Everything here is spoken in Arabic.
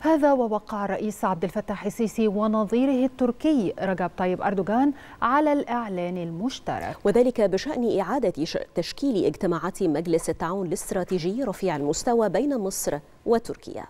هذا ووقع الرئيس عبد الفتاح السيسي ونظيره التركي رجب طيب أردوغان على الإعلان المشترك. وذلك بشأن إعادة تشكيل اجتماعات مجلس التعاون الاستراتيجي رفيع المستوى بين مصر وتركيا.